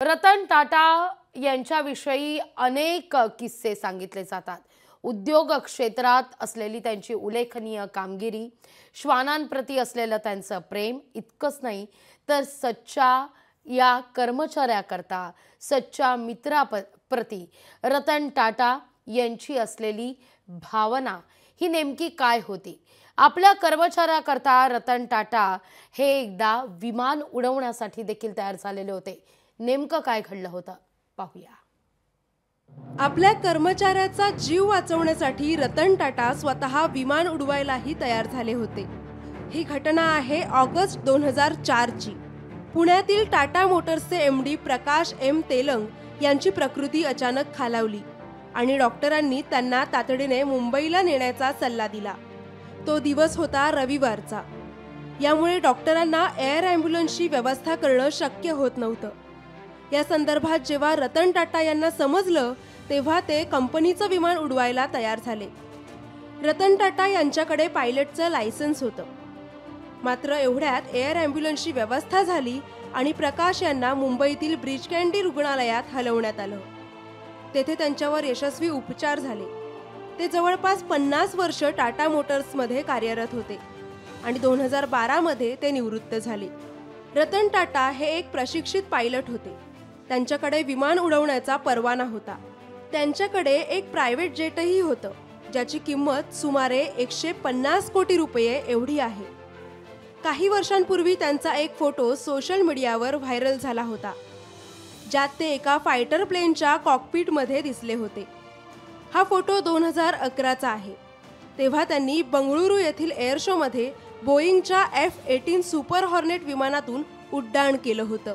रतन टाटा यांच्याविषयी अनेक किस्से सांगितले जातात. उद्योग क्षेत्रात असलेली त्यांची उल्लेखनीय कामगिरी श्वानांप्रती असलेलं त्यांचं प्रेम इतकंच नाही तर सच्चा या कर्मचाऱ्याकरता सच्चा मित्राप प्रती रतन टाटा यांची असलेली भावना ही नेमकी काय होती? आपल्या कर्मचाऱ्याकरता रतन टाटा हे एकदा विमान उडवण्यासाठी देखील तयार झालेले होते. नेमकं काय घडलं होतं? पाहूया. आपल्या कर्मचाऱ्याचा जीव वाचवण्यासाठी रतन टाटा स्वतः विमान उडवायलाही तयार झाले होते. ही घटना आहे ऑगस्ट दोन हजार चारची. पुण्यातील Tata मोटर्सचे M D Prakash M Telang यांची प्रकृती अचानक खालावली आणि डॉक्टरांनी त्यांना तातडीने मुंबईला नेण्याचा सल्ला दिला. तो दिवस होता रविवारचा. यामुळे डॉक्टरांना एअर ॲम्ब्युलन्सची व्यवस्था करणं शक्य होत नव्हतं. या संदर्भात जेव्हा रतन टाटा यांना समजलं तेव्हा ते कंपनीचं विमान उडवायला तयार झाले. रतन टाटा यांच्याकडे पायलटचं लायसन्स होतं. मात्र एवढ्यात एअर ॲम्ब्युलन्सची व्यवस्था झाली आणि प्रकाश यांना मुंबईतील ब्रिज कँडी रुग्णालयात हलवण्यात आलं. तेथे त्यांच्यावर यशस्वी उपचार झाले. ते जवळपास पन्नास वर्ष टाटा मोटर्समध्ये कार्यरत होते आणि दोन हजार बारामध्ये ते निवृत्त झाले. रतन टाटा हे एक प्रशिक्षित पायलट होते. त्यांच्याकडे विमान उडवण्याचा परवाना होता. त्यांच्याकडे एक प्रायव्हेट जेटही होतं ज्याची किंमत सुमारे एकशे पन्नास कोटी रुपये एवढी आहे. काही वर्षांपूर्वी त्यांचा एक फोटो सोशल मीडियावर व्हायरल झाला होता ज्यात ते एका फायटर प्लेनच्या कॉकपीटमध्ये दिसले होते. हा फोटो दोन हजार अकराचा आहे. तेव्हा त्यांनी बंगळुरू येथील एअर शोमध्ये बोईंगच्या एफ एटीन सुपर हॉर्नेट विमानातून उड्डाण केलं होतं.